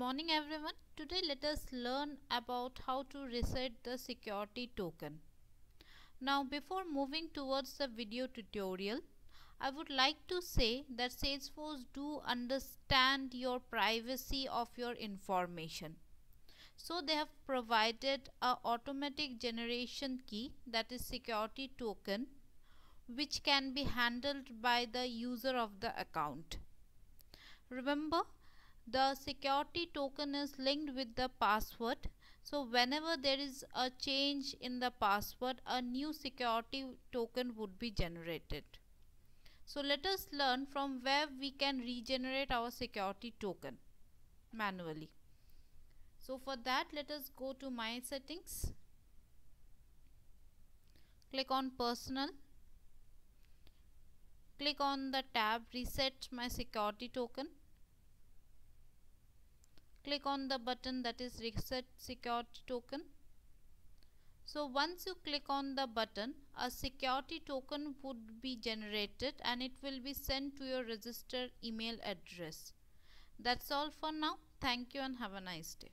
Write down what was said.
morning everyone. Today let us learn about how to reset the security token. Now before moving towards the video tutorial, I would like to say that Salesforce do understand your privacy of your information. So they have provided a automatic generation key that is security token which can be handled by the user of the account. Remember the security token is linked with the password. So whenever there is a change in the password a new security token would be generated. So let us learn from where we can regenerate our security token manually. So for that let us go to my settings. Click on personal. Click on the tab reset my security token click on the button that is reset security token. So once you click on the button a security token would be generated and it will be sent to your registered email address. That's all for now. Thank you and have a nice day